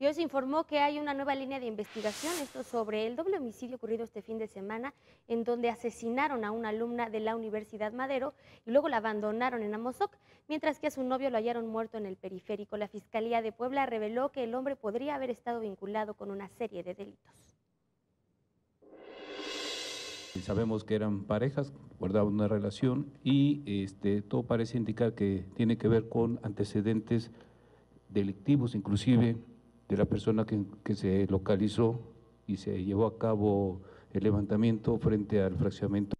Y hoy se informó que hay una nueva línea de investigación, esto sobre el doble homicidio ocurrido este fin de semana, en donde asesinaron a una alumna de la Universidad Madero y luego la abandonaron en Amozoc, mientras que a su novio lo hallaron muerto en el periférico. La Fiscalía de Puebla reveló que el hombre podría haber estado vinculado con una serie de delitos. Sabemos que eran parejas, guardaban una relación y este, todo parece indicar que tiene que ver con antecedentes delictivos, inclusive de la persona que, que se localizó y se llevó a cabo el levantamiento frente al fraccionamiento